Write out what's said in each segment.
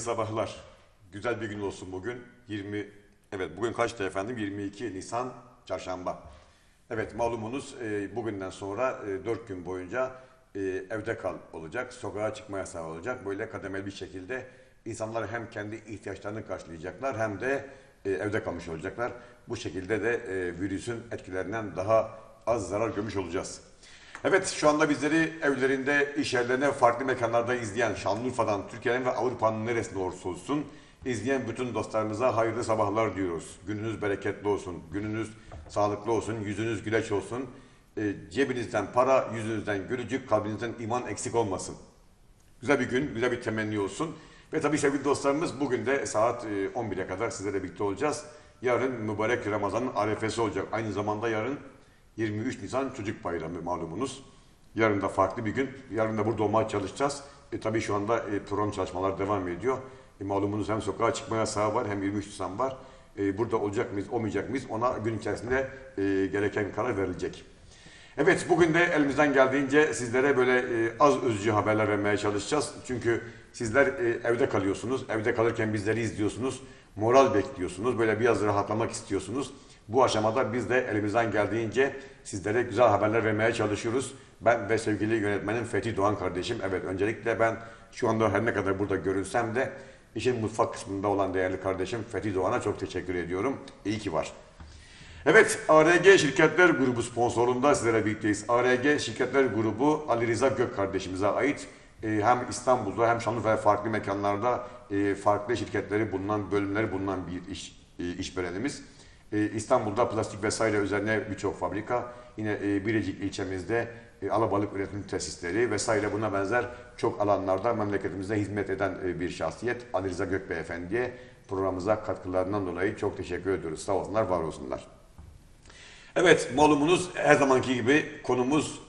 Hayırlı sabahlar. Güzel bir gün olsun bugün. 20 Evet, bugün kaçtı efendim? 22 Nisan Çarşamba. Evet, malumunuz e, bugünden sonra e, 4 gün boyunca e, evde kal olacak, sokağa çıkma yasağı olacak. Böyle kademeli bir şekilde insanlar hem kendi ihtiyaçlarını karşılayacaklar hem de e, evde kalmış olacaklar. Bu şekilde de e, virüsün etkilerinden daha az zarar görmüş olacağız. Evet şu anda bizleri evlerinde, iş yerlerine, farklı mekanlarda izleyen Şanlıurfa'dan, Türkiye'nin ve Avrupa'nın neresinde olursa olsun izleyen bütün dostlarımıza hayırlı sabahlar diyoruz. Gününüz bereketli olsun, gününüz sağlıklı olsun, yüzünüz güleç olsun. E, cebinizden para, yüzünüzden gülücük, kalbinizden iman eksik olmasın. Güzel bir gün, güzel bir temenni olsun. Ve tabii sevgili dostlarımız bugün de saat e, 11'e kadar sizlerle birlikte olacağız. Yarın mübarek Ramazan'ın arefesi olacak. Aynı zamanda yarın 23 Nisan Çocuk Bayramı malumunuz. Yarın da farklı bir gün. Yarın da burada olmaya çalışacağız. E, tabii şu anda e, program çalışmalar devam ediyor. E, malumunuz hem sokağa çıkma yasağı var hem 23 Nisan var. E, burada olacak mıyız, olmayacak mıyız ona gün içerisinde e, gereken karar verilecek. Evet bugün de elimizden geldiğince sizlere böyle e, az özcü haberler vermeye çalışacağız. Çünkü sizler e, evde kalıyorsunuz. Evde kalırken bizleri izliyorsunuz. Moral bekliyorsunuz. Böyle biraz rahatlamak istiyorsunuz. Bu aşamada biz de elimizden geldiğince sizlere güzel haberler vermeye çalışıyoruz. Ben ve sevgili yönetmenim Fethi Doğan kardeşim. Evet öncelikle ben şu anda her ne kadar burada görünsem de işin mutfak kısmında olan değerli kardeşim Fethi Doğan'a çok teşekkür ediyorum. İyi ki var. Evet, ARG Şirketler Grubu sponsorunda sizlere birlikteyiz. ARG Şirketler Grubu Ali Rıza Gök kardeşimize ait. Ee, hem İstanbul'da hem Şanlıurfa farklı mekanlarda e, farklı şirketleri bulunan, bölümleri bulunan bir iş, e, işverenimiz. E, İstanbul'da plastik vesaire üzerine birçok fabrika. Yine e, Birecik ilçemizde e, alabalık üretim tesisleri vesaire buna benzer çok alanlarda memleketimizde hizmet eden e, bir şahsiyet Ali Rıza Gök Beyefendi'ye programımıza katkılarından dolayı çok teşekkür ediyoruz. Sağ olsunlar, var olsunlar. Evet, malumunuz her zamanki gibi konumuz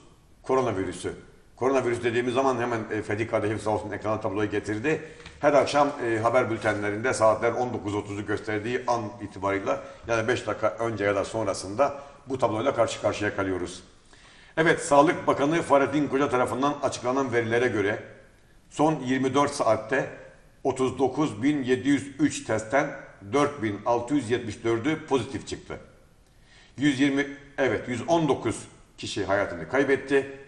koronavirüsü. Koronavirüs dediğimiz zaman hemen e, Fethi kardeşim sağ olsun ekrana tabloyu getirdi. Her akşam e, haber bültenlerinde saatler 19.30'u gösterdiği an itibarıyla yani 5 dakika önce ya da sonrasında bu tabloyla karşı karşıya kalıyoruz. Evet, Sağlık Bakanı Fahrettin Koca tarafından açıklanan verilere göre son 24 saatte 39.703 testten 4.674'ü pozitif çıktı. 120 evet 119 kişi hayatını kaybetti.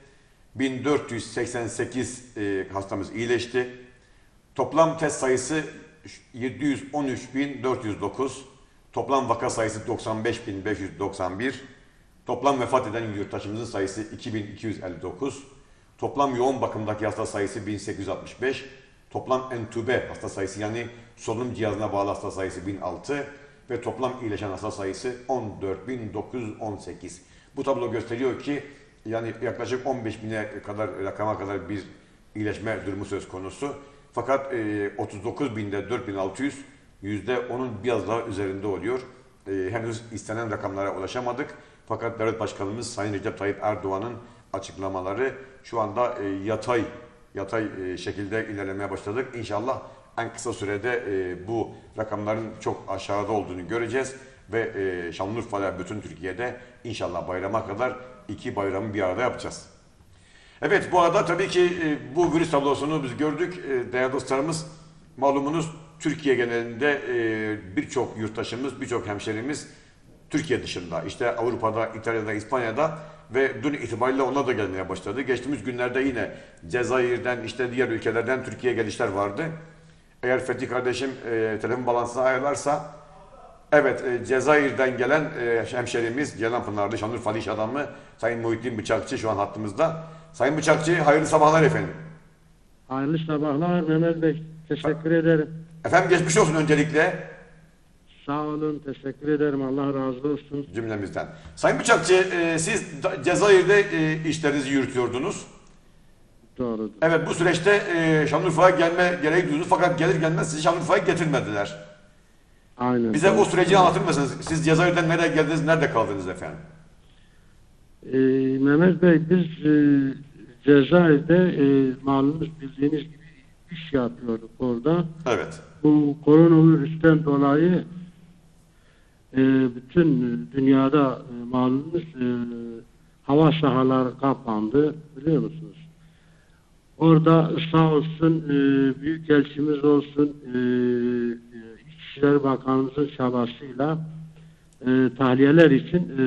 1488 e, hastamız iyileşti. Toplam test sayısı 713.409. Toplam vaka sayısı 95.591. Toplam vefat eden yurttaşımızın sayısı 2259. Toplam yoğun bakımdaki hasta sayısı 1865. Toplam entübe hasta sayısı yani solunum cihazına bağlı hasta sayısı 1006 ve toplam iyileşen hasta sayısı 14.918. Bu tablo gösteriyor ki yani yaklaşık 15 bine kadar rakama kadar bir iyileşme durumu söz konusu. Fakat e, 39 binde 4600 yüzde onun biraz daha üzerinde oluyor. E, henüz istenen rakamlara ulaşamadık. Fakat Devlet Başkanımız Sayın Recep Tayyip Erdoğan'ın açıklamaları şu anda e, yatay yatay e, şekilde ilerlemeye başladık. İnşallah en kısa sürede e, bu rakamların çok aşağıda olduğunu göreceğiz ve e, Şanlıurfa ve bütün Türkiye'de inşallah bayrama kadar iki bayramı bir arada yapacağız. Evet bu arada tabii ki e, bu virüs tablosunu biz gördük. E, değerli dostlarımız malumunuz Türkiye genelinde e, birçok yurttaşımız, birçok hemşerimiz Türkiye dışında. işte Avrupa'da, İtalya'da, İspanya'da ve dün itibariyle ona da gelmeye başladı. Geçtiğimiz günlerde yine Cezayir'den, işte diğer ülkelerden Türkiye'ye gelişler vardı. Eğer Fethi kardeşim e, telefon balansını ayarlarsa evet e, Cezayir'den gelen e, hemşerimiz Ceylanpınarlı Şanlıurfalı iş adamı Sayın Muhittin Bıçakçı şu an hattımızda. Sayın Bıçakçı hayırlı sabahlar efendim. Hayırlı sabahlar Mehmet Bey. Teşekkür ederim. Efendim geçmiş olsun öncelikle Sağ olun. Teşekkür ederim. Allah razı olsun. cümlemizden. Sayın Bıçakçı e, siz Cezayir'de e, işlerinizi yürütüyordunuz. Doğrudur. Evet bu süreçte e, Şanlıurfa'ya gelme gereği duydunuz fakat gelir gelmez sizi Şanlıurfa'ya getirmediler. Aynen. Bize o süreci anlatır mısınız? Siz Cezayir'den nereye geldiniz, nerede kaldınız efendim? Ee, Mehmet Bey biz e, Cezayir'de e, malumunuz bildiğiniz gibi iş yapıyorduk orada. Evet. Bu koronavirüsten dolayı e, bütün dünyada e, malumunuz e, hava sahaları kapandı biliyor musunuz? Orada sağ olsun e, Büyükelçimiz olsun e, İçişleri Bakanımızın çabasıyla e, tahliyeler için e,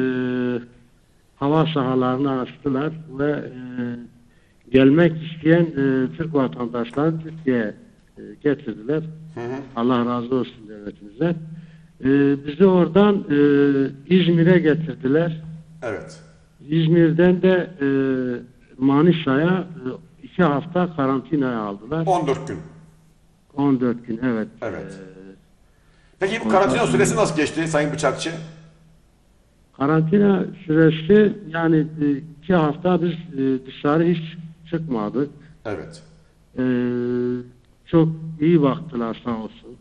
hava sahalarını açtılar ve e, gelmek isteyen e, Türk vatandaşlarını Türkiye'ye e, getirdiler. Hı hı. Allah razı olsun devletimize. E, bizi oradan e, İzmir'e getirdiler. Evet. İzmir'den de e, Manisa'ya e, iki hafta karantinaya aldılar. 14 gün. 14 gün evet. Evet. E, Peki bu karantina süresi nasıl geçti Sayın Bıçakçı? karantina süresi yani e, iki hafta biz e, dışarı hiç çıkmadık. Evet. E, çok iyi baktılar sağ olsun.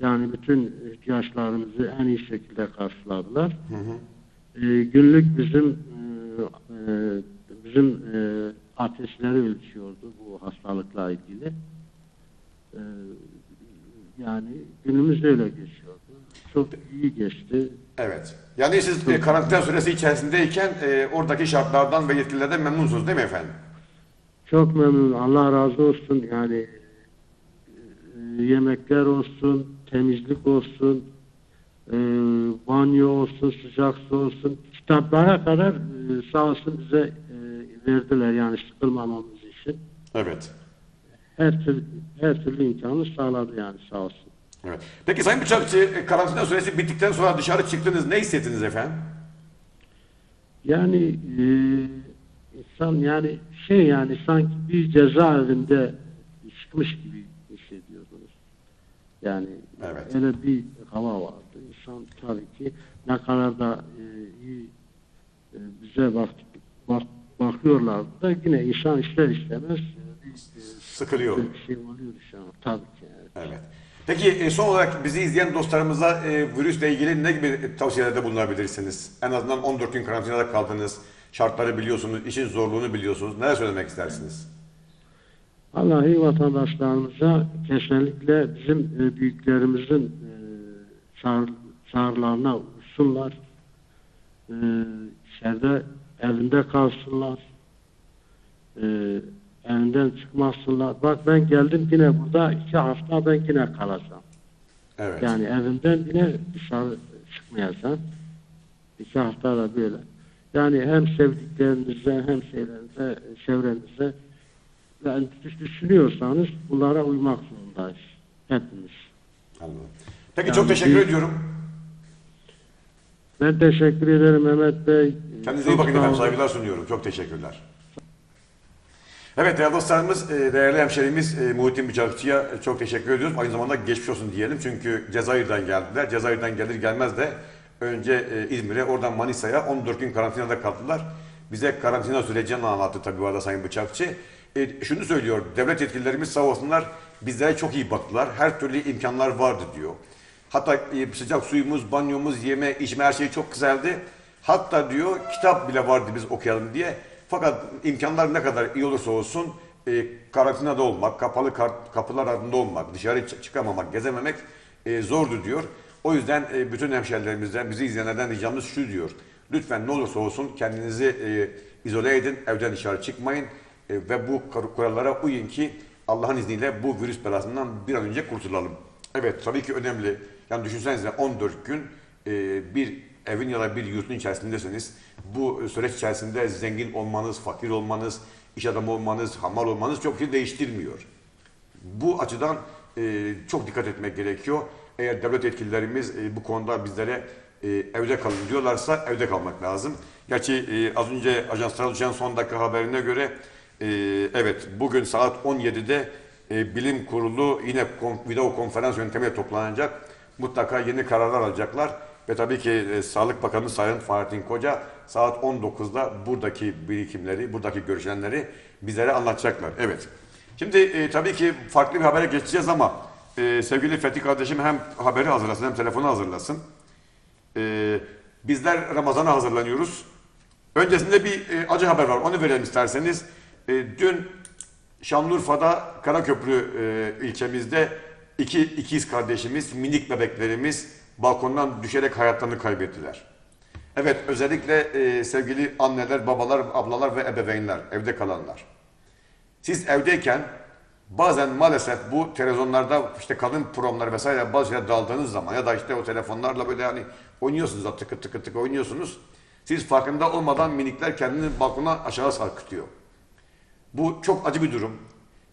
Yani bütün ihtiyaçlarımızı en iyi şekilde karşıladılar. Hı hı. E, günlük bizim e, e, bizim e, ateşleri ölçüyordu bu hastalıkla ilgili. E, yani günümüz öyle geçiyordu. Çok iyi geçti. Evet. Yani siz e, karantina süresi içerisindeyken e, oradaki şartlardan ve yetkililerden memnunsunuz değil mi efendim? Çok memnun. Allah razı olsun. Yani e, yemekler olsun, temizlik olsun, e, banyo olsun, sıcak su olsun, kitaplara kadar e, sağ olsun bize e, verdiler yani sıkılmamamız için. Evet. Her türlü, her türlü imkanı sağladı yani sağ olsun. Evet. Peki Sayın Bıçakçı e, karantina süresi bittikten sonra dışarı çıktınız. Ne hissettiniz efendim? Yani e, insan yani şey yani sanki bir cezaevinde çıkmış gibi hissediyordunuz. Yani Evet. öyle bir hava vardı. İnsan tabii ki ne kadar da e, iyi e, bize bak, bak bakıyorlardı da yine insan ister istemez e, bir, e, Sıkılıyor. bir şey oluyor şu an tabii ki. evet. Evet. Peki e, son olarak bizi izleyen dostlarımıza e, virüsle ilgili ne gibi tavsiyelerde bulunabilirsiniz? En azından 14 gün karantinada kaldınız. Şartları biliyorsunuz, işin zorluğunu biliyorsunuz. Neler söylemek istersiniz? Vallahi vatandaşlarımıza kesinlikle bizim e, büyüklerimizin çağrı, çağrılarına uysunlar. İçeride evinde kalsınlar. Evinden çıkmasınlar. Bak ben geldim yine burada iki hafta ben yine kalacağım. Evet. Yani evimden yine dışarı çıkmayacağım. İki hafta da böyle. Yani hem sevdiklerinize hem şeylerinize, çevrenize yani düş- düşünüyorsanız bunlara uymak zorundayız. Hepimiz. Anladım. Peki Yani çok teşekkür bir- ediyorum. Ben teşekkür ederim Mehmet Bey. Kendinize iyi bakın efendim. Saygılar sunuyorum. Çok teşekkürler. Evet değerli dostlarımız, e, değerli hemşerimiz e, Muhittin Bıçakçı'ya e, çok teşekkür ediyoruz. Aynı zamanda geçmiş olsun diyelim. Çünkü Cezayir'den geldiler. Cezayir'den gelir gelmez de önce İzmir'e, oradan Manisa'ya 14 gün karantinada kaldılar. Bize karantina sürecini anlattı tabii bu arada Sayın Bıçakçı. E, şunu söylüyor, devlet yetkililerimiz sağ olsunlar bizlere çok iyi baktılar. Her türlü imkanlar vardı diyor. Hatta e, sıcak suyumuz, banyomuz, yeme, içme her şey çok güzeldi. Hatta diyor kitap bile vardı biz okuyalım diye. Fakat imkanlar ne kadar iyi olursa olsun e, karantinada olmak, kapalı kapılar ardında olmak, dışarı çı- çıkamamak, gezememek e, zordu diyor. O yüzden e, bütün hemşerilerimizden, bizi izleyenlerden ricamız şu diyor. Lütfen ne olursa olsun kendinizi e, izole edin, evden dışarı çıkmayın e, ve bu kur- kurallara uyun ki Allah'ın izniyle bu virüs belasından bir an önce kurtulalım. Evet tabii ki önemli. Yani düşünsenize 14 gün e, bir evin ya da bir yurtun içerisindesiniz. Bu süreç içerisinde zengin olmanız, fakir olmanız, iş adamı olmanız, hamal olmanız çok şey değiştirmiyor. Bu açıdan e, çok dikkat etmek gerekiyor. Eğer devlet yetkililerimiz e, bu konuda bizlere e, evde kalın diyorlarsa evde kalmak lazım. Gerçi e, az önce Ajans Traduçan son dakika haberine göre e, evet bugün saat 17'de e, bilim kurulu yine kon- video konferans yöntemiyle toplanacak. Mutlaka yeni kararlar alacaklar. Ve tabii ki e, Sağlık Bakanı Sayın Fahrettin Koca saat 19'da buradaki birikimleri, buradaki görüşenleri bizlere anlatacaklar. Evet. Şimdi e, tabii ki farklı bir habere geçeceğiz ama e, sevgili Fethi kardeşim hem haberi hazırlasın hem telefonu hazırlasın. E, bizler Ramazan'a hazırlanıyoruz. Öncesinde bir e, acı haber var. Onu verelim isterseniz. E, dün Şanlıurfa'da Karaköprü e, ilçemizde iki ikiz kardeşimiz, minik bebeklerimiz balkondan düşerek hayatlarını kaybettiler. Evet, özellikle e, sevgili anneler, babalar, ablalar ve ebeveynler, evde kalanlar. Siz evdeyken bazen maalesef bu televizyonlarda işte kadın programları vesaire bazı şeyler daldığınız zaman ya da işte o telefonlarla böyle hani oynuyorsunuz da tıkı tıkı tıkı oynuyorsunuz. Siz farkında olmadan minikler kendini balkona aşağı sarkıtıyor. Bu çok acı bir durum.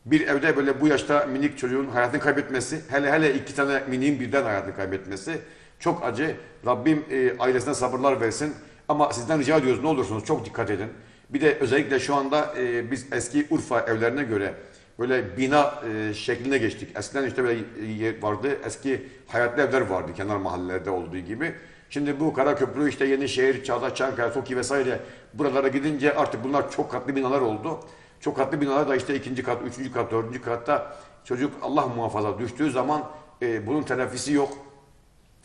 Bir evde böyle bu yaşta minik çocuğun hayatını kaybetmesi, hele hele iki tane miniğin birden hayatını kaybetmesi çok acı. Rabbim e, ailesine sabırlar versin. Ama sizden rica ediyoruz ne olursunuz çok dikkat edin. Bir de özellikle şu anda e, biz eski Urfa evlerine göre böyle bina e, şekline geçtik. Eskiden işte böyle yer vardı, eski hayatlı evler vardı kenar mahallelerde olduğu gibi. Şimdi bu Karaköprü, işte Yenişehir, Çağdaş, Çankaya, TOKİ vesaire buralara gidince artık bunlar çok katlı binalar oldu. Çok katlı binalar da işte ikinci kat, üçüncü kat, dördüncü katta çocuk Allah muhafaza düştüğü zaman e, bunun telafisi yok.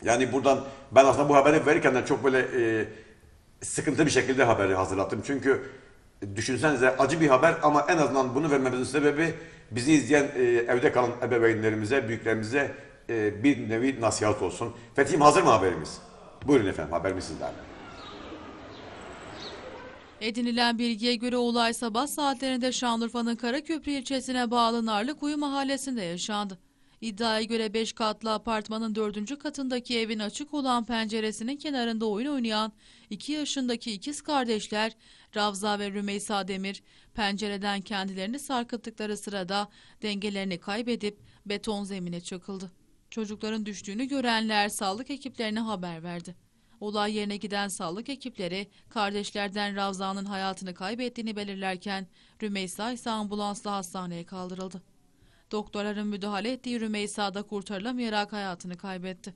Yani buradan ben aslında bu haberi verirken de çok böyle e, sıkıntı bir şekilde haberi hazırlattım. Çünkü düşünsenize acı bir haber ama en azından bunu vermemizin sebebi bizi izleyen e, evde kalan ebeveynlerimize, büyüklerimize e, bir nevi nasihat olsun. Fethi'm hazır mı haberimiz? Buyurun efendim haberimiz sizlerle. Edinilen bilgiye göre olay sabah saatlerinde Şanlıurfa'nın Karaköprü ilçesine bağlı Narlıkuyu mahallesinde yaşandı. İddiaya göre 5 katlı apartmanın 4. katındaki evin açık olan penceresinin kenarında oyun oynayan 2 yaşındaki ikiz kardeşler Ravza ve Rümeysa Demir pencereden kendilerini sarkıttıkları sırada dengelerini kaybedip beton zemine çakıldı. Çocukların düştüğünü görenler sağlık ekiplerine haber verdi. Olay yerine giden sağlık ekipleri kardeşlerden Ravza'nın hayatını kaybettiğini belirlerken Rümeysa ise ambulansla hastaneye kaldırıldı. Doktorların müdahale ettiği Rümeysa da kurtarılamayarak hayatını kaybetti.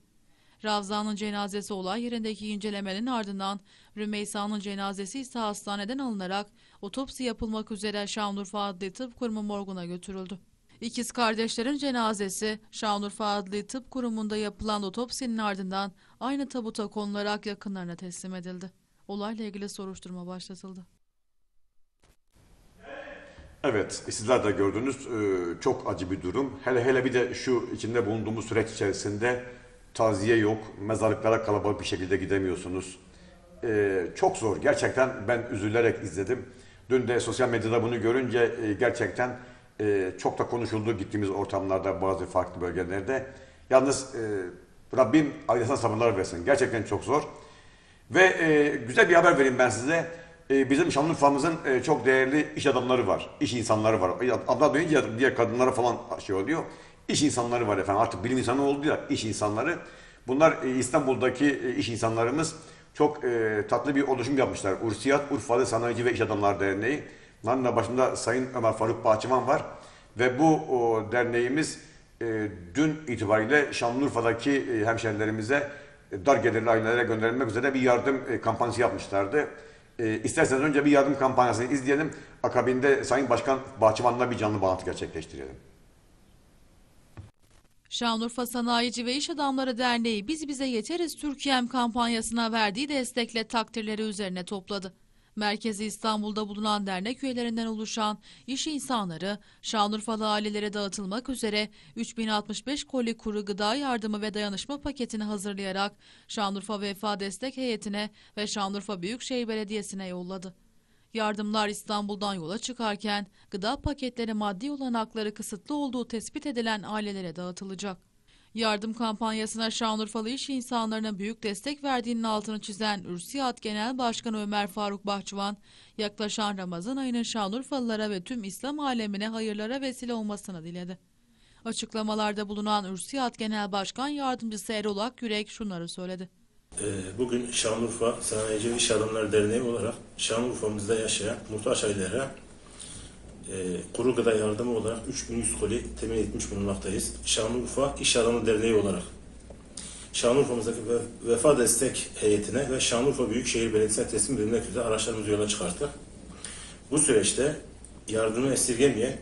Ravza'nın cenazesi olay yerindeki incelemenin ardından Rümeysa'nın cenazesi ise hastaneden alınarak otopsi yapılmak üzere Şanlıurfa Adli Tıp Kurumu morguna götürüldü. İkiz kardeşlerin cenazesi Şanlıurfa Adli Tıp Kurumu'nda yapılan otopsinin ardından aynı tabuta konularak yakınlarına teslim edildi. Olayla ilgili soruşturma başlatıldı. Evet, sizler de gördünüz e, çok acı bir durum. Hele hele bir de şu içinde bulunduğumuz süreç içerisinde taziye yok, mezarlıklara kalabalık bir şekilde gidemiyorsunuz. E, Çok zor, gerçekten ben üzülerek izledim. Dün de sosyal medyada bunu görünce e, gerçekten e, çok da konuşuldu gittiğimiz ortamlarda bazı farklı bölgelerde. Yalnız e, Rabbim ailesine sabırlar versin. Gerçekten çok zor. Ve e, güzel bir haber vereyim ben size. E, bizim Şanlıurfa'mızın e, çok değerli iş adamları var. iş insanları var. Abla deyince diğer kadınlara falan şey oluyor. İş insanları var efendim. Artık bilim insanı oldu ya iş insanları. Bunlar e, İstanbul'daki e, iş insanlarımız çok e, tatlı bir oluşum yapmışlar. Ursiyat Urfalı Sanayici ve İş Adamlar Derneği. Da başında Sayın Ömer Faruk Bahçıvan var. Ve bu o, derneğimiz e, dün itibariyle Şanlıurfa'daki e, hemşerilerimize e, dar gelirli ailelere gönderilmek üzere bir yardım e, kampanyası yapmışlardı. E, isterseniz önce bir yardım kampanyasını izleyelim. Akabinde Sayın Başkan Bahçıvan'la bir canlı bağlantı gerçekleştirelim. Şanlıurfa Sanayici ve İş Adamları Derneği Biz Bize Yeteriz Türkiye'm kampanyasına verdiği destekle takdirleri üzerine topladı. Merkezi İstanbul'da bulunan dernek üyelerinden oluşan iş insanları Şanlıurfalı ailelere dağıtılmak üzere 3065 koli kuru gıda yardımı ve dayanışma paketini hazırlayarak Şanlıurfa Vefa Destek Heyeti'ne ve Şanlıurfa Büyükşehir Belediyesi'ne yolladı. Yardımlar İstanbul'dan yola çıkarken gıda paketleri maddi olanakları kısıtlı olduğu tespit edilen ailelere dağıtılacak. Yardım kampanyasına Şanlıurfalı iş insanlarına büyük destek verdiğinin altını çizen Ürsiyat Genel Başkanı Ömer Faruk Bahçıvan, yaklaşan Ramazan ayının Şanlıurfalılara ve tüm İslam alemine hayırlara vesile olmasını diledi. Açıklamalarda bulunan Ürsiyat Genel Başkan Yardımcısı Erol Akyürek şunları söyledi. Ee, Bugün Şanlıurfa Sanayici ve İş Adamları Derneği olarak Şanlıurfa'mızda yaşayan muhtaç ailelere e, kuru gıda yardımı olarak 3100 koli temin etmiş bulunmaktayız. Şanlıurfa İş Adamı Derneği olarak Şanlıurfa'mızdaki ve- Vefa Destek Heyeti'ne ve Şanlıurfa Büyükşehir Belediyesi'ne teslim edilmek üzere araçlarımızı yola çıkarttık. Bu süreçte yardımı esirgemeyen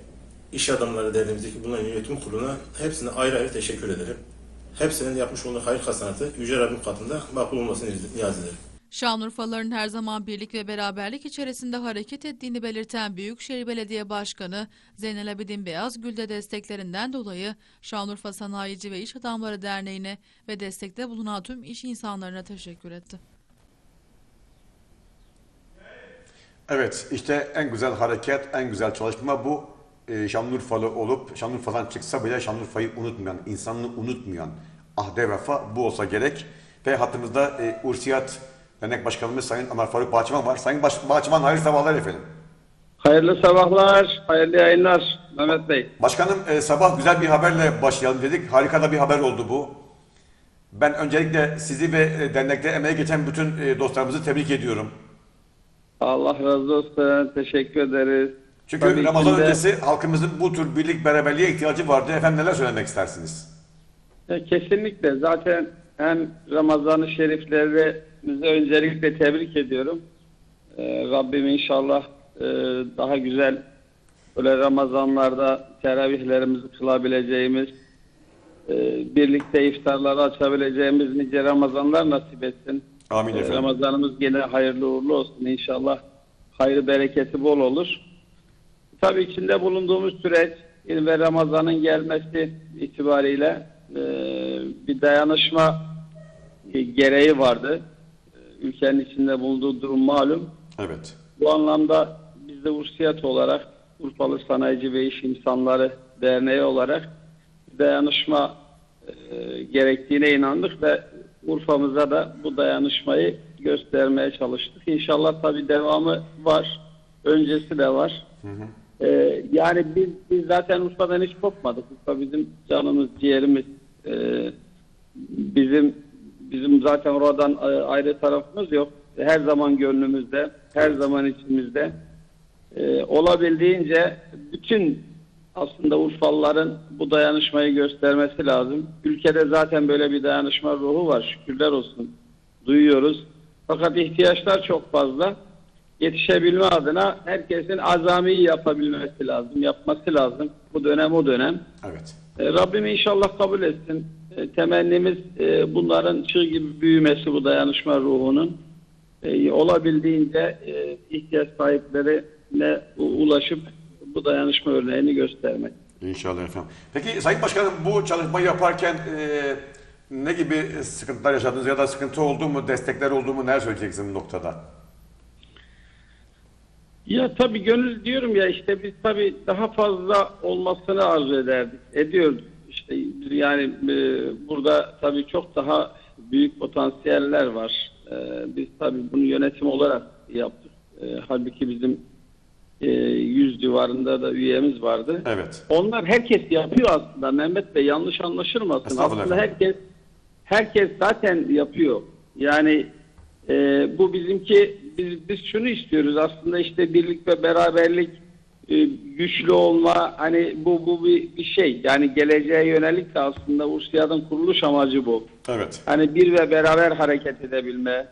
İş Adamları Derneğimizdeki bulunan yönetim kuruluna hepsine ayrı ayrı teşekkür ederim. Hepsinin yapmış olduğu hayır hasanatı Yüce Rabbim katında makbul olmasını niyaz ederim. Şanlıurfalıların her zaman birlik ve beraberlik içerisinde hareket ettiğini belirten Büyükşehir Belediye Başkanı Zeynel Abidin Beyazgül de desteklerinden dolayı Şanlıurfa Sanayici ve İş Adamları Derneği'ne ve destekte bulunan tüm iş insanlarına teşekkür etti. Evet, işte en güzel hareket, en güzel çalışma bu. e, Şanlıurfalı olup Şanlıurfa'dan çıksa bile Şanlıurfa'yı unutmayan, insanını unutmayan ahde vefa bu olsa gerek. Ve hattımızda e, Ursiyat Dernek Başkanımız Sayın Ömer Faruk Bahçıvan var. Sayın Baş, Bahçıvan hayırlı sabahlar efendim. Hayırlı sabahlar, hayırlı yayınlar Mehmet Bey. Başkanım e, sabah güzel bir haberle başlayalım dedik. Harika da bir haber oldu bu. Ben öncelikle sizi ve e, dernekte emeği geçen bütün e, dostlarımızı tebrik ediyorum. Allah razı olsun, teşekkür ederiz. Çünkü Tabii Ramazan içinde- öncesi halkımızın bu tür birlik beraberliğe ihtiyacı vardı. Efendim neler söylemek istersiniz? Ya Kesinlikle zaten hem Ramazan-ı Şeriflerimizi öncelikle tebrik ediyorum. Ee, Rabbim inşallah e, daha güzel böyle Ramazanlarda teravihlerimizi kılabileceğimiz, e, birlikte iftarları açabileceğimiz nice Ramazanlar nasip etsin. Amin Ee, efendim. Ramazanımız gene hayırlı uğurlu olsun inşallah. Hayrı bereketi bol olur. Tabii içinde bulunduğumuz süreç ve Ramazan'ın gelmesi itibariyle e, bir dayanışma e, gereği vardı. Ülkenin içinde bulunduğu durum malum. Evet. Bu anlamda biz de Ursiyat olarak Urfalı Sanayici ve İş İnsanları Derneği olarak dayanışma e, gerektiğine inandık ve Urfa'mıza da bu dayanışmayı göstermeye çalıştık. İnşallah tabii devamı var. Öncesi de var. E, yani biz, biz zaten Urfa'dan hiç kopmadık. Urfa bizim canımız, ciğerimiz. E, bizim bizim zaten oradan e, ayrı tarafımız yok. Her zaman gönlümüzde, her zaman içimizde. E, olabildiğince bütün aslında Urfalıların bu dayanışmayı göstermesi lazım. Ülkede zaten böyle bir dayanışma ruhu var. Şükürler olsun. Duyuyoruz. Fakat ihtiyaçlar çok fazla. Yetişebilme adına herkesin azami yapabilmesi lazım, yapması lazım. Bu dönem o dönem. Evet. E, Rabbim inşallah kabul etsin. E, temennimiz e, bunların çığ gibi büyümesi bu dayanışma ruhunun. E, olabildiğince e, ihtiyaç sahiplerine ulaşıp bu dayanışma örneğini göstermek. İnşallah efendim. Peki Sayın Başkanım bu çalışmayı yaparken e, ne gibi sıkıntılar yaşadınız ya da sıkıntı oldu mu, destekler oldu mu, neler söyleyeceksiniz bu noktada? Ya tabii gönül diyorum ya işte biz tabii daha fazla olmasını arzu ederdik. Ediyoruz. İşte yani e, burada tabii çok daha büyük potansiyeller var. E, biz tabii bunu yönetim olarak yaptık. E, halbuki bizim e, 100 civarında da üyemiz vardı. Evet. Onlar herkes yapıyor aslında Mehmet Bey yanlış anlaşılmasın. Aslında herkes herkes zaten yapıyor. Yani e, bu bizimki biz, biz şunu istiyoruz aslında işte birlik ve beraberlik e, güçlü olma hani bu bu bir, bir şey yani geleceğe yönelik de aslında Ursiyad'ın kuruluş amacı bu. Evet. Hani bir ve beraber hareket edebilme,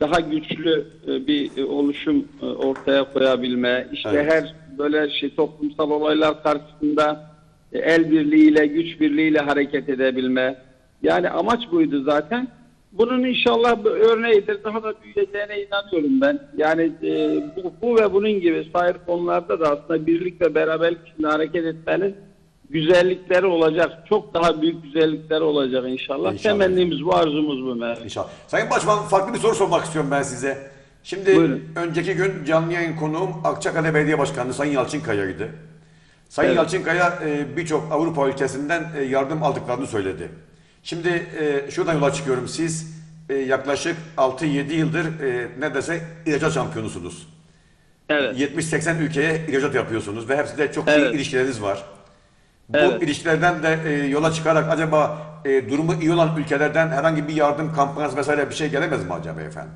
daha güçlü e, bir e, oluşum e, ortaya koyabilme, işte Evet. her böyle şey toplumsal olaylar karşısında el birliğiyle, güç birliğiyle hareket edebilme. Yani amaç buydu zaten. Bunun inşallah örneğidir. Daha da büyüyeceğine inanıyorum ben. Yani e, bu, bu ve bunun gibi sair konularda da aslında birlik ve beraberlik içinde hareket etmenin güzellikleri olacak. Çok daha büyük güzellikleri olacak inşallah. İnşallah. Temennimiz bu, arzumuz bu. Mehmet. İnşallah. Sayın Başkan farklı bir soru sormak istiyorum ben size. Şimdi Buyurun. önceki gün canlı yayın konuğum Akçakale Belediye Başkanı Sayın Yalçın Kaya'ydı. Sayın Evet. Yalçın Kaya e, birçok Avrupa ülkesinden e, yardım aldıklarını söyledi. Şimdi e, şuradan yola çıkıyorum. Siz e, yaklaşık 6-7 yıldır e, neredeyse ihracat şampiyonusunuz. Evet. 70-80 ülkeye ihracat yapıyorsunuz ve hepsinde çok iyi Evet. ilişkileriniz var. Bu Evet. ilişkilerden de e, yola çıkarak acaba e, durumu iyi olan ülkelerden herhangi bir yardım kampanyası vesaire bir şey gelemez mi acaba efendim?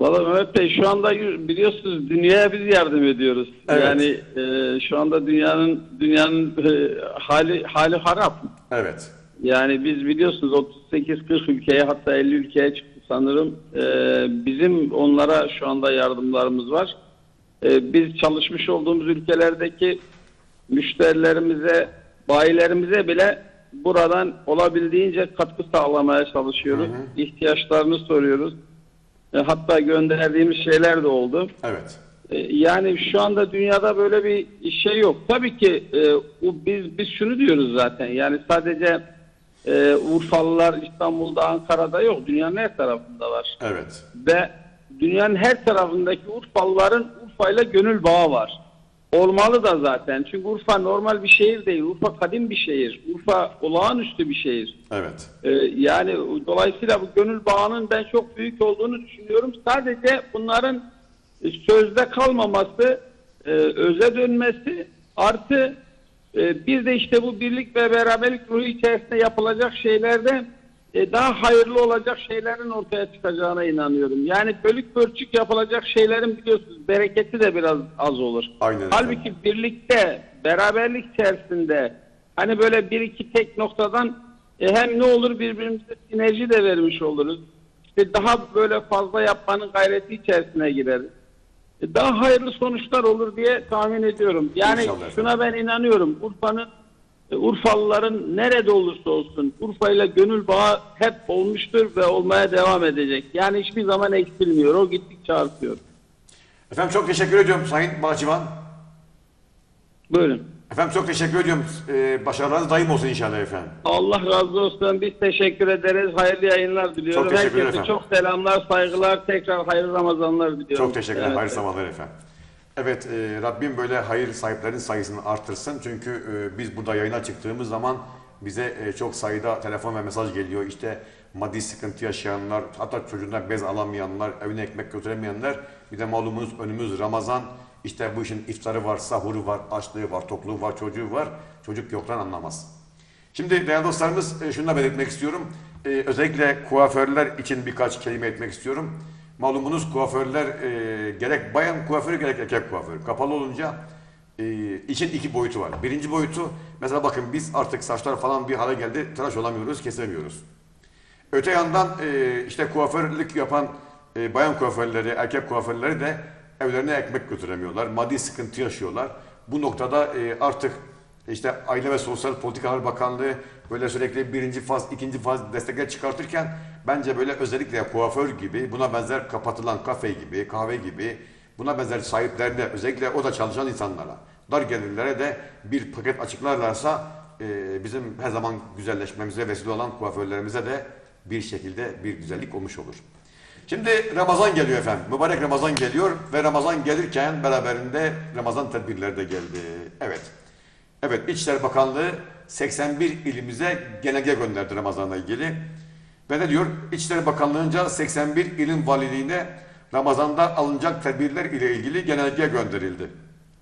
Valla Mehmet Bey şu anda biliyorsunuz dünyaya biz yardım ediyoruz. Evet. Yani e, şu anda dünyanın dünyanın e, hali hali harap. Evet. Yani biz biliyorsunuz 38-40 ülkeye hatta 50 ülkeye çıktı sanırım. E, bizim onlara şu anda yardımlarımız var. E, biz çalışmış olduğumuz ülkelerdeki müşterilerimize, bayilerimize bile buradan olabildiğince katkı sağlamaya çalışıyoruz. İhtiyaçlarını soruyoruz. E, hatta gönderdiğimiz şeyler de oldu. Evet. E, Yani şu anda dünyada böyle bir şey yok. Tabii ki e, o- biz biz şunu diyoruz zaten. Yani sadece e, Urfalılar İstanbul'da, Ankara'da yok. Dünyanın her tarafında var. Evet. Ve dünyanın her tarafındaki Urfalıların Urfa'yla gönül bağı var. olmalı da zaten. Çünkü Urfa normal bir şehir değil. Urfa kadim bir şehir. Urfa olağanüstü bir şehir. Evet. Ee, yani dolayısıyla bu gönül bağının ben çok büyük olduğunu düşünüyorum. Sadece bunların sözde kalmaması, e, öze dönmesi artı e, bir de işte bu birlik ve beraberlik ruhu içerisinde yapılacak şeylerde e, daha hayırlı olacak şeylerin ortaya çıkacağına inanıyorum. Yani bölük pörçük yapılacak şeylerin biliyorsunuz bereketi de biraz az olur. Aynen. Halbuki birlikte, beraberlik içerisinde hani böyle bir iki tek noktadan e, hem ne olur birbirimize sinerji de vermiş oluruz. İşte daha böyle fazla yapmanın gayreti içerisine gireriz. Daha hayırlı sonuçlar olur diye tahmin ediyorum. Yani İnşallah şuna ben inanıyorum. Urfa'nın e, Urfalıların nerede olursa olsun Urfa ile gönül bağı hep olmuştur ve olmaya devam edecek. Yani hiçbir zaman eksilmiyor. O gittikçe artıyor. Efendim çok teşekkür ediyorum Sayın Bahçıvan. Buyurun. Efendim çok teşekkür ediyorum. Ee, başarılarınız daim olsun inşallah efendim. Allah razı olsun. Biz teşekkür ederiz. Hayırlı yayınlar diliyorum. Çok teşekkürler Herkese efendim. çok selamlar, saygılar. Tekrar hayırlı Ramazanlar diliyorum. Çok teşekkürler. Evet, hayırlı zamanlar efendim. Evet, e, Rabbim böyle hayır sahiplerinin sayısını arttırsın. Çünkü e, biz burada yayına çıktığımız zaman bize e, çok sayıda telefon ve mesaj geliyor. İşte maddi sıkıntı yaşayanlar, hatta çocuğundan bez alamayanlar, evine ekmek götüremeyenler. Bir de malumunuz önümüz Ramazan. İşte bu işin iftarı var, sahuru var, açlığı var, tokluğu var, çocuğu var. Çocuk yoktan anlamaz. Şimdi değerli dostlarımız e, şunu da belirtmek istiyorum. E, özellikle kuaförler için birkaç kelime etmek istiyorum. Malumunuz kuaförler e, gerek bayan kuaförü gerek erkek kuaförü. Kapalı olunca e, için iki boyutu var. Birinci boyutu mesela bakın biz artık saçlar falan bir hale geldi tıraş olamıyoruz, kesemiyoruz. Öte yandan e, işte kuaförlük yapan e, bayan kuaförleri, erkek kuaförleri de evlerine ekmek götüremiyorlar. Maddi sıkıntı yaşıyorlar. Bu noktada e, artık işte Aile ve Sosyal Politikalar Bakanlığı böyle sürekli birinci faz, ikinci faz destekler çıkartırken bence böyle özellikle kuaför gibi, buna benzer kapatılan kafe gibi, kahve gibi, buna benzer sahiplerine, özellikle o da çalışan insanlara, dar gelirlere de bir paket açıklarlarsa e, bizim her zaman güzelleşmemize vesile olan kuaförlerimize de bir şekilde bir güzellik olmuş olur. Şimdi Ramazan geliyor efendim. Mübarek Ramazan geliyor ve Ramazan gelirken beraberinde Ramazan tedbirleri de geldi. Evet. Evet İçişleri Bakanlığı 81 ilimize genelge gönderdi Ramazan'la ilgili. Ve ne diyor? İçişleri Bakanlığı'nca 81 ilin valiliğine Ramazan'da alınacak tedbirler ile ilgili genelge gönderildi.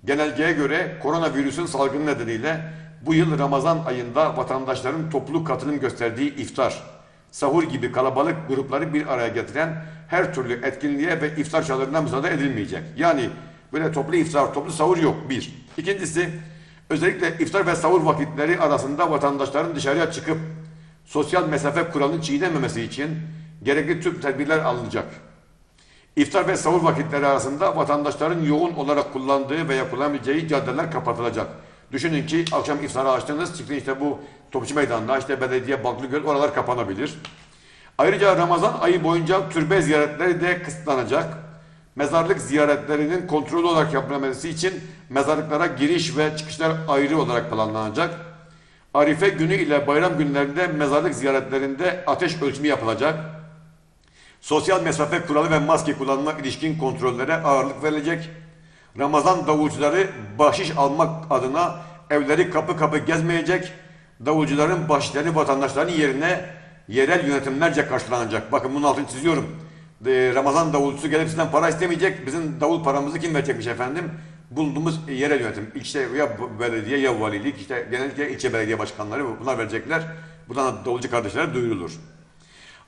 Genelgeye göre koronavirüsün salgını nedeniyle bu yıl Ramazan ayında vatandaşların toplu katılım gösterdiği iftar, sahur gibi kalabalık grupları bir araya getiren her türlü etkinliğe ve iftar çadırına müsaade edilmeyecek. Yani böyle toplu iftar, toplu sahur yok bir. İkincisi özellikle iftar ve sahur vakitleri arasında vatandaşların dışarıya çıkıp sosyal mesafe kuralını çiğnememesi için gerekli tüm tedbirler alınacak. İftar ve sahur vakitleri arasında vatandaşların yoğun olarak kullandığı veya kullanabileceği caddeler kapatılacak. Düşünün ki akşam iftarı açtınız, çıktın işte bu Topçu Meydanı'nda, işte belediye Baklıgöl, oralar kapanabilir. Ayrıca Ramazan ayı boyunca türbe ziyaretleri de kısıtlanacak. Mezarlık ziyaretlerinin kontrollü olarak yapılabilmesi için mezarlıklara giriş ve çıkışlar ayrı olarak planlanacak. Arife günü ile bayram günlerinde mezarlık ziyaretlerinde ateş ölçümü yapılacak. Sosyal mesafe kuralı ve maske kullanımına ilişkin kontrollere ağırlık verilecek. Ramazan davulcuları bahşiş almak adına evleri kapı kapı gezmeyecek. Davulcuların bahşişlerini vatandaşların yerine yerel yönetimlerce karşılanacak. Bakın bunun altını çiziyorum. Ee, Ramazan davulcusu gelip sizden para istemeyecek. Bizim davul paramızı kim verecekmiş efendim? Bulunduğumuz yerel yönetim. İşte ya belediye ya valilik, işte genellikle ilçe belediye başkanları bunlar verecekler. Buradan da davulcu kardeşlere duyurulur.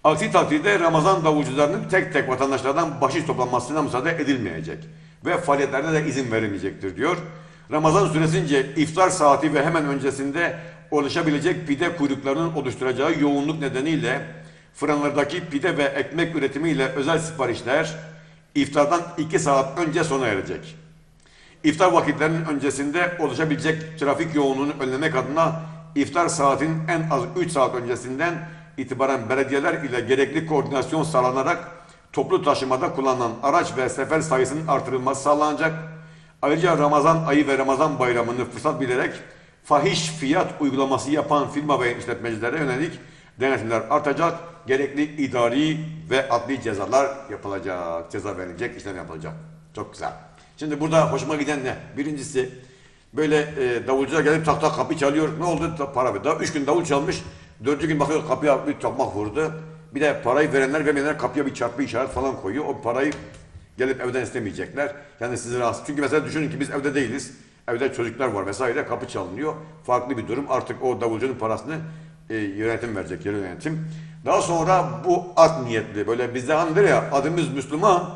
Aksi takdirde Ramazan davulcularının tek tek vatandaşlardan bahşiş toplanmasına müsaade edilmeyecek ve faaliyetlerine de izin verilmeyecektir diyor. Ramazan süresince iftar saati ve hemen öncesinde oluşabilecek pide kuyruklarının oluşturacağı yoğunluk nedeniyle fırınlardaki pide ve ekmek üretimiyle özel siparişler iftardan 2 saat önce sona erecek. İftar vakitlerinin öncesinde oluşabilecek trafik yoğunluğunu önlemek adına iftar saatinin en az 3 saat öncesinden itibaren belediyeler ile gerekli koordinasyon sağlanarak toplu taşımada kullanılan araç ve sefer sayısının artırılması sağlanacak. Ayrıca Ramazan ayı ve Ramazan bayramını fırsat bilerek fahiş fiyat uygulaması yapan firma ve işletmecilere yönelik denetimler artacak. Gerekli idari ve adli cezalar yapılacak. Ceza verilecek, işlem yapılacak. Çok güzel. Şimdi burada hoşuma giden ne? Birincisi böyle e, davulcular gelip tak tak kapı çalıyor. Ne oldu? Para ver. Daha üç gün davul çalmış. Dördüncü gün bakıyor kapıya bir tokmak vurdu. Bir de parayı verenler vermeyenler kapıya bir çarpı işaret falan koyuyor. O parayı gelip evden istemeyecekler. Yani sizi rahatsız. Çünkü mesela düşünün ki biz evde değiliz. Evde çocuklar var vesaire kapı çalınıyor. Farklı bir durum. Artık o davulcunun parasını e, yönetim verecek, yerel yönetim. Daha sonra bu art niyetli böyle bizde der ya adımız Müslüman.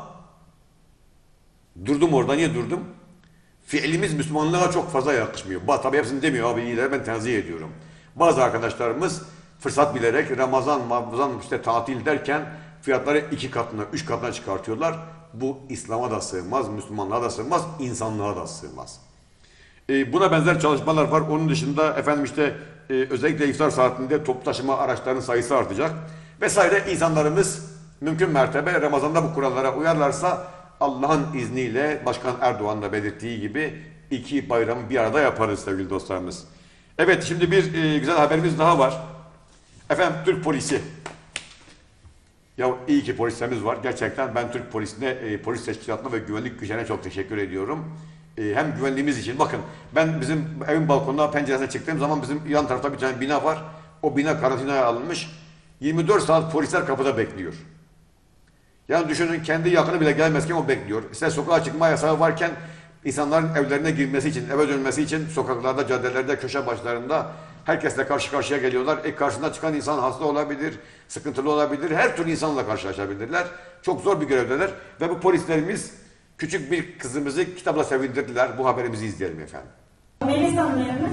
Durdum orada niye durdum? Fiilimiz Müslümanlığa çok fazla yakışmıyor. Ba, tabii hepsini demiyor abi iyiler ben tenzih ediyorum. Bazı arkadaşlarımız fırsat bilerek Ramazan, Ramazan işte tatil derken fiyatları iki katına, üç katına çıkartıyorlar. Bu İslam'a da sığmaz, Müslümanlığa da sığmaz, insanlığa da sığmaz. E, buna benzer çalışmalar var. Onun dışında efendim işte e, özellikle iftar saatinde toplu taşıma araçlarının sayısı artacak. Vesaire insanlarımız mümkün mertebe Ramazan'da bu kurallara uyarlarsa Allah'ın izniyle Başkan Erdoğan da belirttiği gibi iki bayramı bir arada yaparız sevgili dostlarımız. Evet şimdi bir e, güzel haberimiz daha var. Efendim Türk polisi. Ya iyi ki polislerimiz var. Gerçekten ben Türk polisine, e, polis teşkilatına ve güvenlik güçlerine çok teşekkür ediyorum. E, hem güvenliğimiz için. Bakın ben bizim evin balkonuna penceresine çıktığım zaman bizim yan tarafta bir tane bina var. O bina karantinaya alınmış. 24 saat polisler kapıda bekliyor. Yani düşünün kendi yakını bile gelmezken o bekliyor. İşte sokağa çıkma yasağı varken insanların evlerine girmesi için, eve dönmesi için sokaklarda, caddelerde, köşe başlarında herkesle karşı karşıya geliyorlar. E karşısına çıkan insan hasta olabilir, sıkıntılı olabilir, her türlü insanla karşılaşabilirler. Çok zor bir görevdeler ve bu polislerimiz küçük bir kızımızı kitapla sevindirdiler. Bu haberimizi izleyelim efendim. Melis anlayalım mı?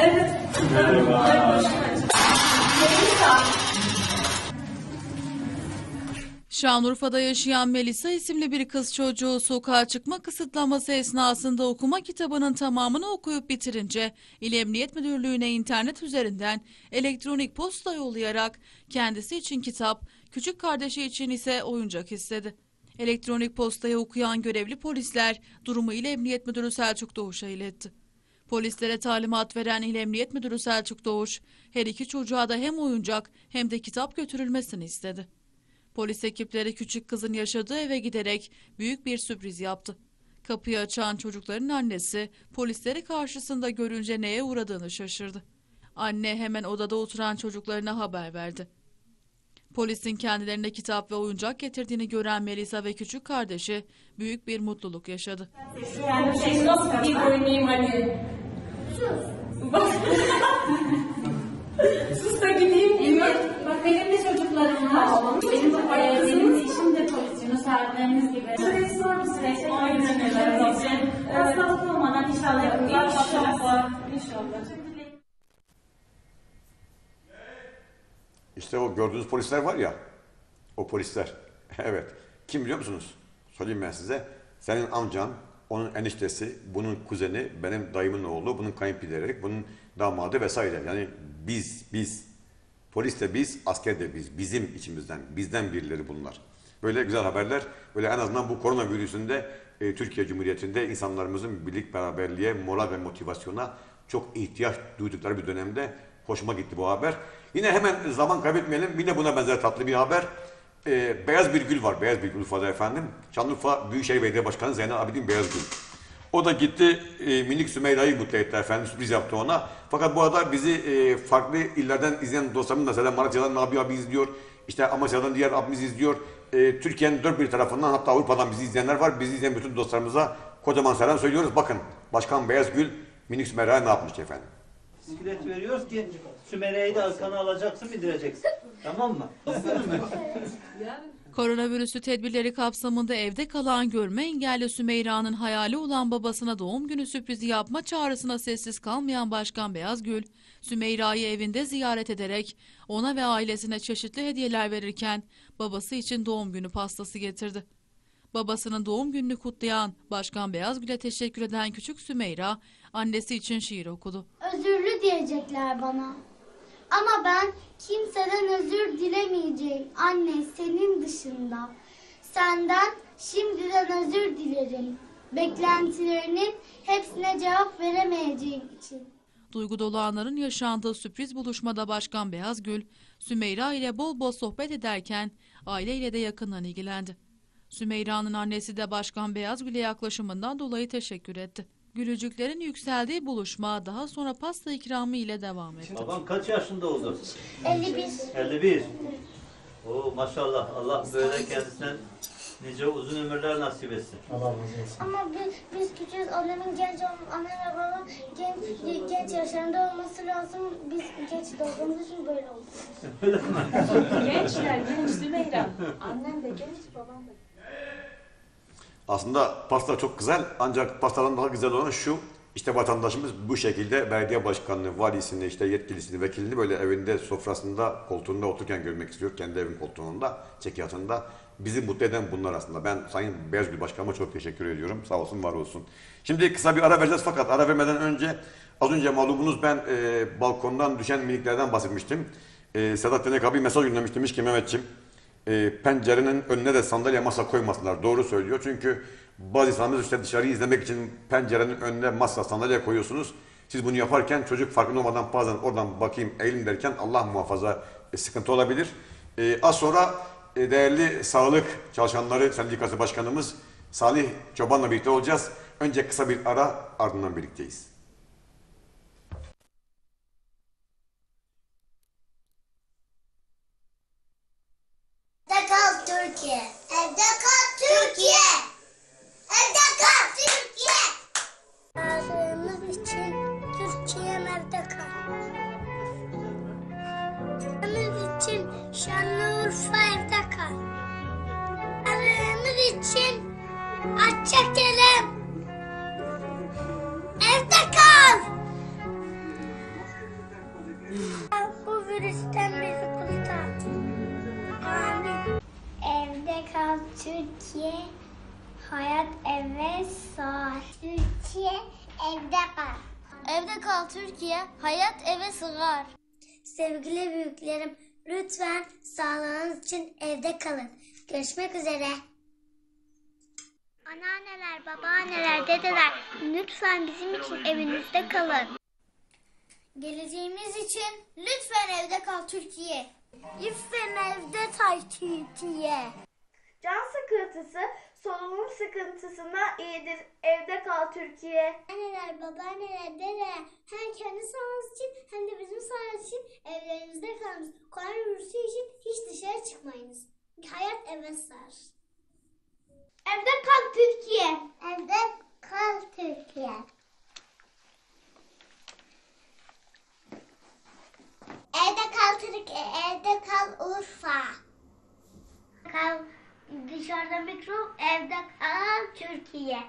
Evet. Evet. Melisa. Şanlıurfa'da yaşayan Melisa isimli bir kız çocuğu sokağa çıkma kısıtlaması esnasında okuma kitabının tamamını okuyup bitirince İl Emniyet Müdürlüğü'ne internet üzerinden elektronik posta yollayarak kendisi için kitap, küçük kardeşi için ise oyuncak istedi. Elektronik postayı okuyan görevli polisler durumu İl Emniyet Müdürü Selçuk Doğuş'a iletti. Polislere talimat veren İl Emniyet Müdürü Selçuk Doğuş, her iki çocuğa da hem oyuncak hem de kitap götürülmesini istedi. Polis ekipleri küçük kızın yaşadığı eve giderek büyük bir sürpriz yaptı. Kapıyı açan çocukların annesi polisleri karşısında görünce neye uğradığını şaşırdı. Anne hemen odada oturan çocuklarına haber verdi. Polisin kendilerine kitap ve oyuncak getirdiğini gören Melisa ve küçük kardeşi büyük bir mutluluk yaşadı. Yani şey nasıl bir oynayayım hani. Sus. Da gideyim. Evet, benim de çocuklarım var. Benim, e, benim de işim de polis, Yunus gibi. Süreç zor bir süreç. Aynen öyle. Hastalık olmadan inşallah yapacağız. İnşallah. İnşallah. İşte o gördüğünüz polisler var ya, o polisler. evet. Kim biliyor musunuz? Söyleyeyim ben size. Senin amcan, onun eniştesi, bunun kuzeni, benim dayımın oğlu, bunun kayınpederi, bunun damadı vesaire. Yani biz, biz, polis de biz, asker de biz. Bizim içimizden, bizden birileri bunlar. Böyle güzel haberler. Böyle en azından bu koronavirüsünde e, Türkiye Cumhuriyeti'nde insanlarımızın birlik beraberliğe, moral ve motivasyona çok ihtiyaç duydukları bir dönemde hoşuma gitti bu haber. Yine hemen zaman kaybetmeyelim. Yine buna benzer tatlı bir haber. Ee, Beyaz bir Gül var. Beyaz bir Gül Urfa'da efendim. Şanlıurfa Büyükşehir Belediye Başkanı Zeynep Abidin Beyaz Gül. O da gitti e, minik Sümeyra'yı mutlu etti efendim. Sürpriz yaptı ona. Fakat bu arada bizi e, farklı illerden izleyen dostlarımız mesela Malatya'dan Nabi abi izliyor. İşte Amasya'dan diğer abimiz izliyor. E, Türkiye'nin dört bir tarafından hatta Avrupa'dan bizi izleyenler var. Bizi izleyen bütün dostlarımıza kocaman selam söylüyoruz. Bakın Başkan Beyaz Gül minik Sümeyra'ya ne yapmış efendim. bisiklet veriyoruz ki Sümeyre'yi de arkana alacaksın bindireceksin. Tamam mı? Koronavirüsü tedbirleri kapsamında evde kalan görme engelli Sümeyra'nın hayali olan babasına doğum günü sürprizi yapma çağrısına sessiz kalmayan Başkan Beyazgül, Sümeyra'yı evinde ziyaret ederek ona ve ailesine çeşitli hediyeler verirken babası için doğum günü pastası getirdi. Babasının doğum gününü kutlayan Başkan Beyazgül'e teşekkür eden küçük Sümeyra, annesi için şiir okudu. özürlü diyecekler bana. Ama ben kimseden özür dilemeyeceğim anne senin dışında. Senden şimdiden özür dilerim. Beklentilerinin hepsine cevap veremeyeceğim için. Duygu dolu anların yaşandığı sürpriz buluşmada Başkan Beyazgül, Sümeyra ile bol bol sohbet ederken aileyle de yakından ilgilendi. Sümeyra'nın annesi de Başkan Beyazgül'e yaklaşımından dolayı teşekkür etti. Gülücüklerin yükseldiği buluşma daha sonra pasta ikramı ile devam etti. Baban kaç yaşında oldu? 51. 51. Oo maşallah. Allah böyle kendisine nice uzun ömürler nasip etsin. Ama biz, biz küçüğüz. Annemin genç anne ve babam genç, genç yaşlarında olması lazım. Biz geç doğduğumuz için böyle oldu. Gençler, genç Sümeyra. Annem de genç, babam da. Aslında pasta çok güzel ancak pastadan daha güzel olan şu. işte vatandaşımız bu şekilde belediye başkanını, valisini, işte yetkilisini, vekilini böyle evinde, sofrasında, koltuğunda otururken görmek istiyor. Kendi evin koltuğunda, çekyatında. Bizi mutlu eden bunlar aslında. Ben Sayın Beyazgül Başkanıma çok teşekkür ediyorum. Sağ olsun, var olsun. Şimdi kısa bir ara vereceğiz fakat ara vermeden önce az önce malumunuz ben e, balkondan düşen miniklerden bahsetmiştim. E, Sedat Denek abi mesaj göndermiş demiş ki Mehmetciğim e, pencerenin önüne de sandalye masa koymasınlar. Doğru söylüyor. Çünkü bazı insanlarımız işte dışarıyı izlemek için pencerenin önüne masa sandalye koyuyorsunuz. Siz bunu yaparken çocuk farkında olmadan bazen oradan bakayım eğilim derken Allah muhafaza e, sıkıntı olabilir. E, az sonra e, değerli sağlık çalışanları sendikası başkanımız Salih Çoban'la birlikte olacağız. Önce kısa bir ara ardından birlikteyiz. Akçakelem. Evde kal. Bu virüsten bizi kurtar. Evde kal Türkiye, hayat eve sığar. Türkiye evde kal. Evde kal Türkiye, hayat eve sığar. Sevgili büyüklerim, lütfen sağlığınız için evde kalın. Görüşmek üzere. Anneanneler, babaanneler, dedeler, lütfen bizim için evinizde kalın. Geleceğimiz için lütfen evde kal Türkiye. Lütfen evde kal Türkiye. Can sıkıntısı solunum sıkıntısına iyidir. Evde kal Türkiye. Anneler, babaanneler, dedeler hem kendi sağlığınız için hem de bizim sağlığımız için evlerinizde kalınız. Koronavirüsü için hiç dışarı çıkmayınız. Hayat eve sar. Evde kal Türkiye. Evde kal Türkiye. Evde kal Türkiye, evde kal Urfa. Kal dışarıda mikrop, evde kal Türkiye.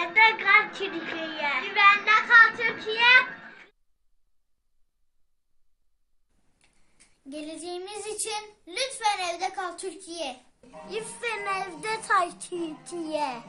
Evde kal Türkiye. Güvende kal Türkiye. Geleceğimiz için lütfen evde kal Türkiye. Lütfen evde kal Türkiye.